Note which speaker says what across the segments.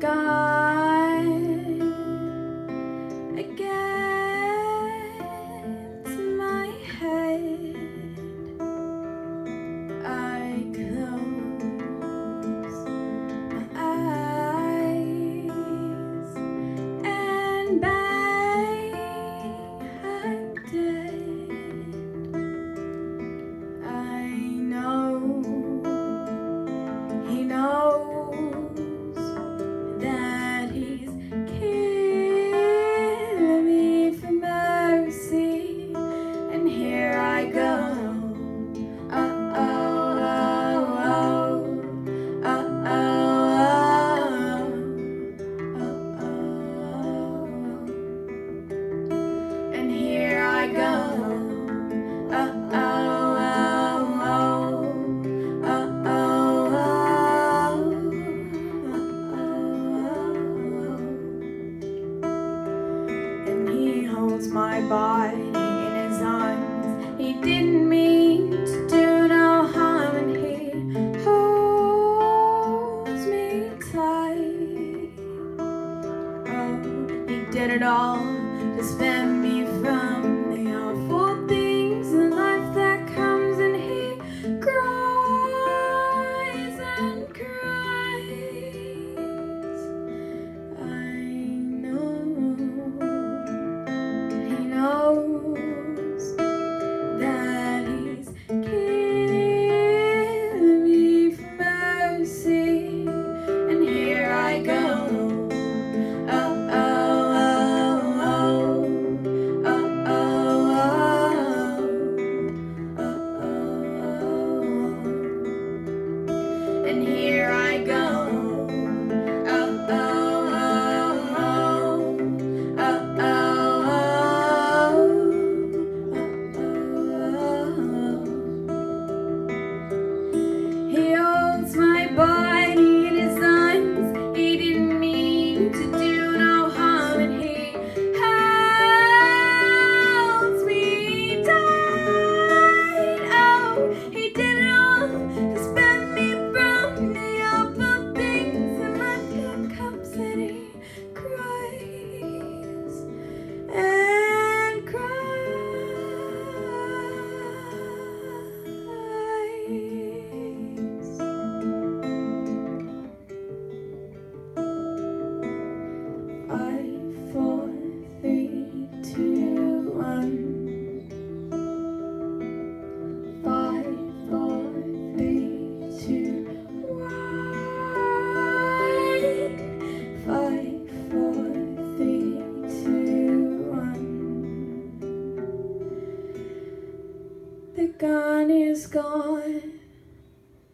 Speaker 1: God against my head. I close my eyes and bang, I'm dead. I know he knows. holds my body in his arms. He didn't mean to do no harm, and he holds me tight. Oh, he did it all.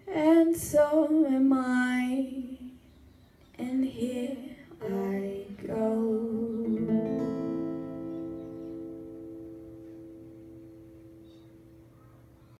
Speaker 1: and so am I, and here I go.